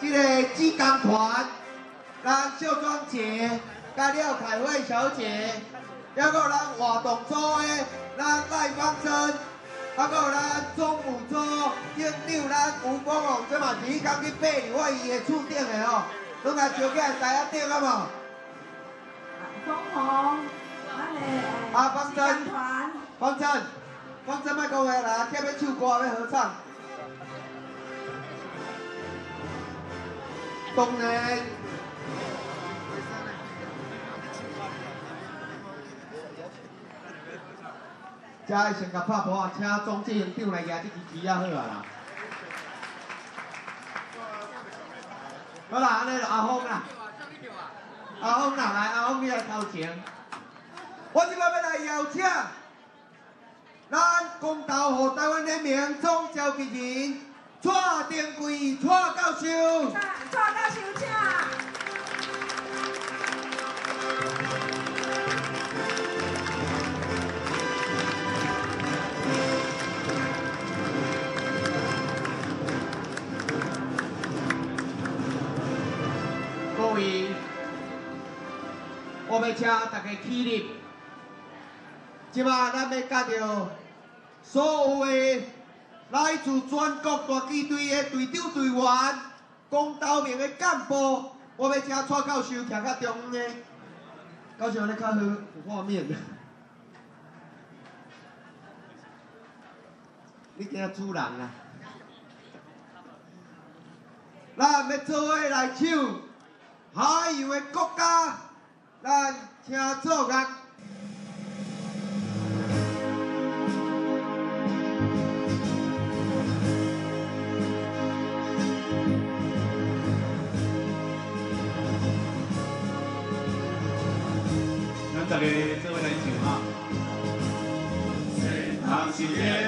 这个志工团，咱秀庄姐、甲廖凯慧小姐，还有咱活动组的咱赖芳珍，还有咱中午组店长咱吴峰哦，这嘛是伊刚去爬入我伊的厝顶的哦，拢来招起来台下顶好无？枫红，啊，芳珍，团，芳珍，芳珍，莫讲话啦，贴要唱歌要合唱。当然，遮先甲拍波，请总志行长来举这支旗啊，好啊啦。好啦，安尼就阿峰啦，阿峰啦，来，阿峰你来头前。我即摆要来邀请咱公道和台湾人民总召集人蔡定贵蔡教授。蔡教授请。各位，我要请大家起立。即马咱要甲着所有的来自全国大机队的队长队员、公道面的干部，我要请蔡教授徛较中央的。教授，安尼较好有画面。你惊主人啊？咱要做伙来唱。海洋的国家，咱请作乐。咱大家做伙来唱啊！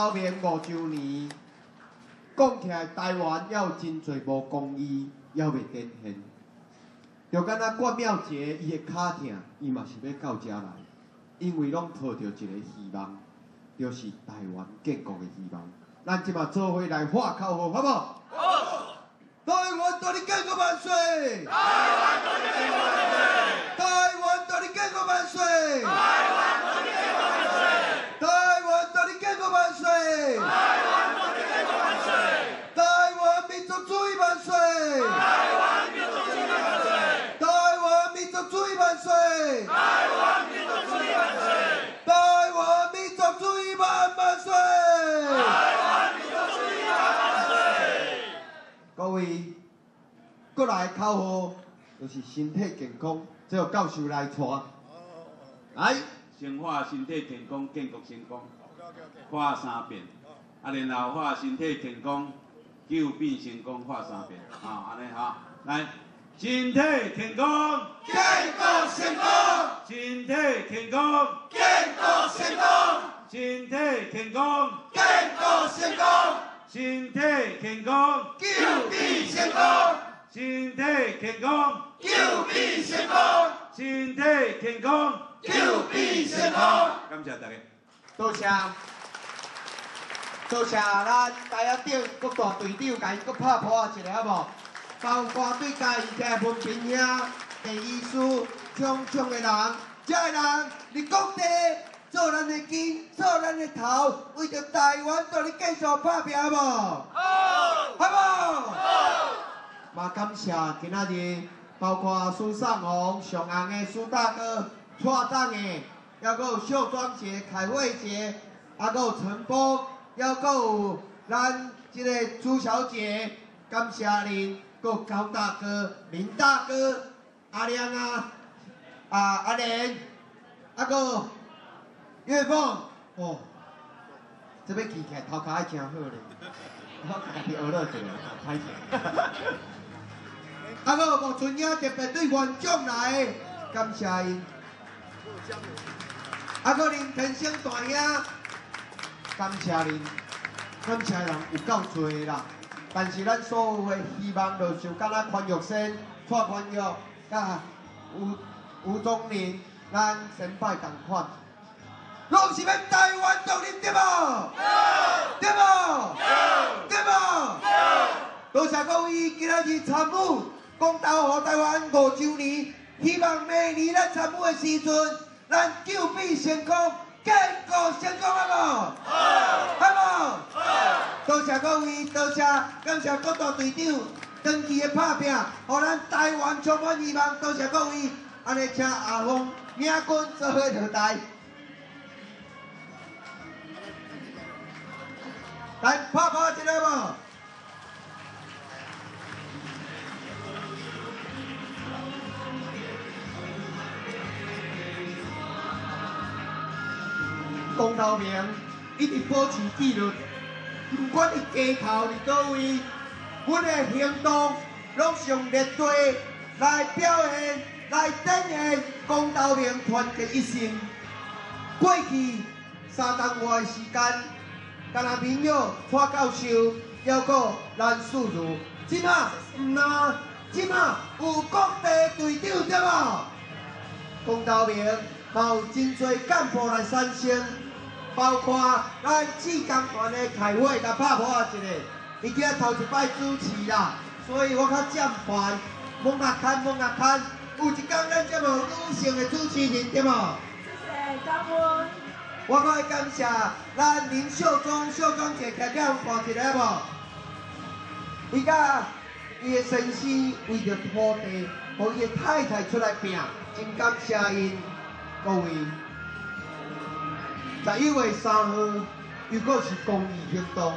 公道面五周年，讲起来，台湾还有真侪无公义，还未展现。就敢若冠庙节，伊的脚疼，伊嘛是要到遮来，因为拢抱着一个希望，就是台湾建国的希望。咱即马做伙来画口号，好不好？好。台湾大你建国万岁！台湾大你建国万岁！台湾大你建国万岁！台湾大你建国万岁！台湾大你建国万岁！台湾大你建国万岁！台湾民族主义万岁！台湾民族主义万岁！台湾民族主义万岁！台湾民族主义万岁！台湾民族主义万万岁！台湾民族主义万万岁！各位，过来口号就是身体健康，这由教授来带。来，先画身体健康，建国成功，画三遍，啊，然后画身体健康，救病成功，画三遍，啊，安尼哈，来，身体健康，建国成功，身体健康，建国成功，身体健康，建国成功，身体健康，身体健康，救命成功，身体健康，救命成功。感谢大家。多谢，多谢咱台下长国大队长，甲伊搁拍破一下好无？包括对家己家文凭兄、第医师、种种的人，这个人伫各地做咱的肩，做咱的头，为着台湾，做你继续拍拼无？好，好无？好。嘛感谢今仔日，包括苏尚红、上红的苏大哥、蔡长的。还佫有秀庄姐、凯慧姐，还佫有陈波，还佫有咱即个朱小姐，感谢恁，佫有高大哥、林大哥、阿亮啊、啊阿莲，阿佫有岳凤，哦，这要记起来，头壳爱真好咧，我家己学了一下，歹势。啊佫有吴春英特别对观众来，感谢因。啊，搁恁天生大兄，感谢恁，感谢人有够多啦。但是咱所有的希望，就像敢若宽玉生、蔡宽玉、甲吴吴宗林、咱先拜同款，拢是要台湾独立对无？对无？对无？多谢各位今仔日参与公投和台湾五周年，希望明年咱参与的时阵。咱救比成功，建国成功好无？好，好无？好。多谢各位，多谢感谢各大队长长期的拍拼，互咱台湾充满希望。多谢各位，安尼请阿峰领军做伙落台，来拍拍一个无？公投名一直保持纪律，不管伫街头伫倒位，阮的行动拢是用列队来表现、来展现公道名团结一心。过去三当外的时间，敢若民友蔡教授还阁咱树如，即马毋那，即马有各地队长对无？公道名嘛有真侪干部来产生。包括咱志工团的开会甲拍破一个，伊今头一摆主持啦，所以我较占烦，莫甲看莫甲看，有一天咱节目女性的主持人对无？谢谢张文。我阁会感谢咱林秀庄秀庄姐开了换一个无？伊甲伊的先生为着土地，互伊的太太出来拼，真感谢因各位。十一月三号又搁是公益行动，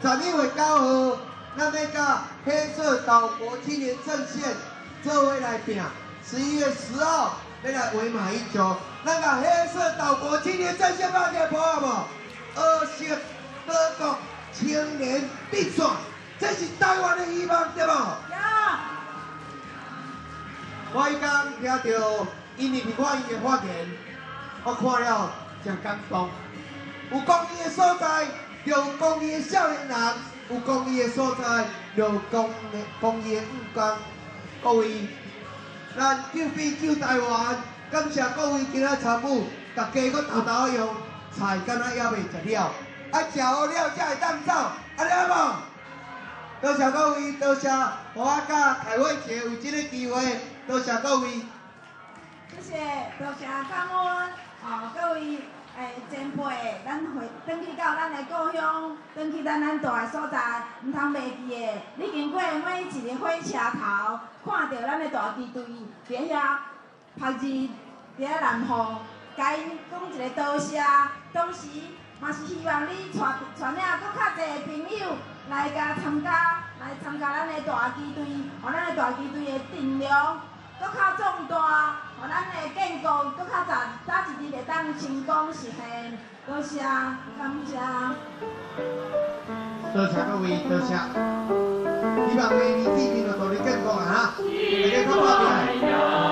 十一月九号咱要甲黑色岛国青年阵线做伙来拼，十一月十号要来围马英九，咱甲黑色岛国青年阵线拍个破无？二色德国青年必选，这是台湾的希望对无？我伊刚听到因为我伊的发言，我看了。真感动，有公益的所在，就有公益的少年人；有公益的所在，就有公公益的武工。各位，咱救兵救台湾，感谢各位今仔参与，大家搁头头用菜，敢若还未食了，啊食好了才会当走，安尼无？多谢各位，多谢我甲开会节有这个机会，多谢各位。谢谢，多谢感恩哦，各位诶前辈，咱回转去到咱的故乡，转去咱咱住的所在，毋通袂记的。你经过每一个火车头，看到咱的大旗队伫遐拍字，伫遐南方，甲因讲一个多谢，同时嘛是希望你带带领搁较侪朋友来甲参加，来参加咱的大旗队，互咱的大旗队的阵容搁较壮大。互咱的建构搁较早，早一日会当成功实现。多谢，感谢。多谢各位，多谢。希望明年见面就祝你健康啊！哈，大家靠靠边。